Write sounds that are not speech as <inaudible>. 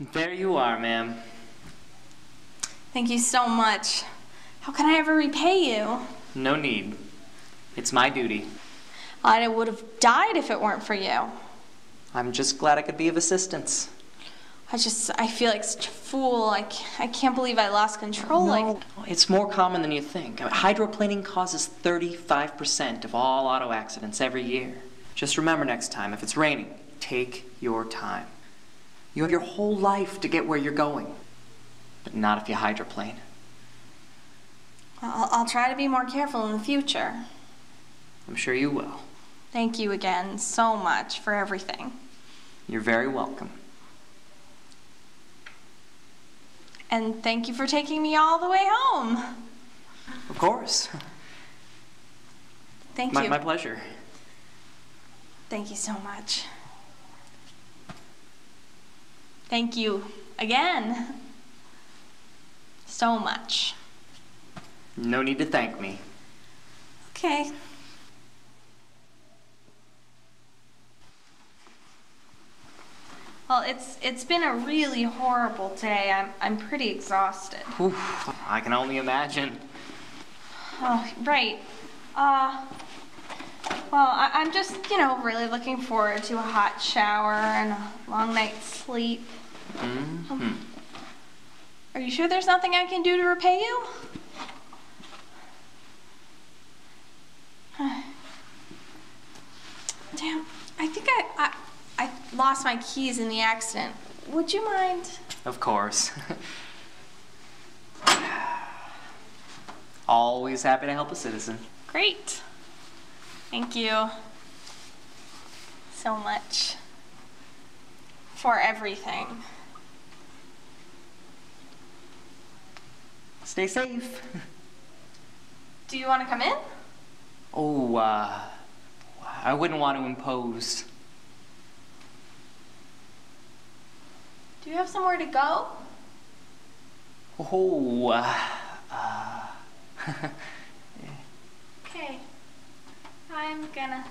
There you are, ma'am. Thank you so much. How can I ever repay you? No need. It's my duty. I would have died if it weren't for you. I'm just glad I could be of assistance. I just, I feel like such a fool. I can't, I can't believe I lost control. Like, No, it's more common than you think. I mean, hydroplaning causes 35% of all auto accidents every year. Just remember next time, if it's raining, take your time. You have your whole life to get where you're going. But not if you hydroplane. I'll, I'll try to be more careful in the future. I'm sure you will. Thank you again so much for everything. You're very welcome. And thank you for taking me all the way home. Of course. Thank My, you. my pleasure. Thank you so much. Thank you again. So much. No need to thank me. Okay. Well, it's it's been a really horrible day. I'm I'm pretty exhausted. Whew, I can only imagine. Oh, right. Uh, well, I, I'm just, you know, really looking forward to a hot shower and a long night's sleep. Hmm Are you sure there's nothing I can do to repay you? <sighs> Damn, I think I, I, I lost my keys in the accident. Would you mind? Of course. <sighs> Always happy to help a citizen. Great. Thank you so much for everything. Stay safe. <laughs> Do you want to come in? Oh, uh, I wouldn't want to impose. Do you have somewhere to go? Oh, uh, uh, <laughs> Okay. I'm gonna